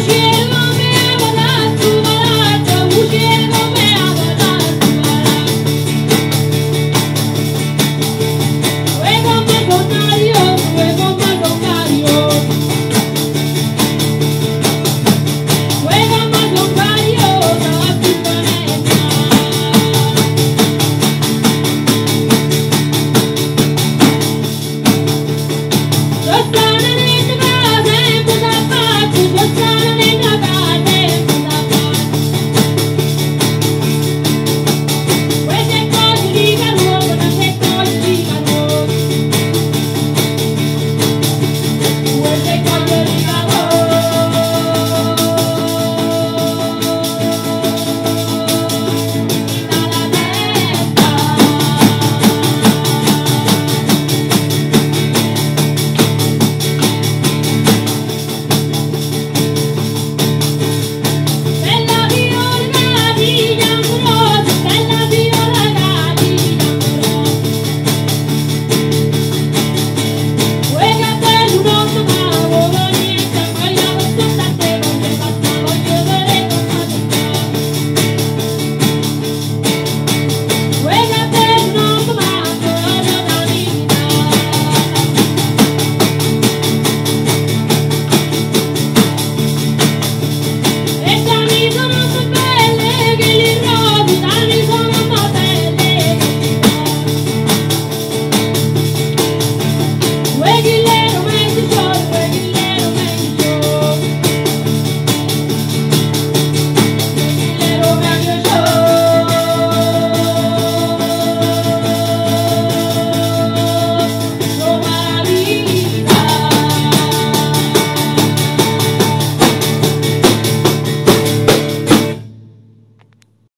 shit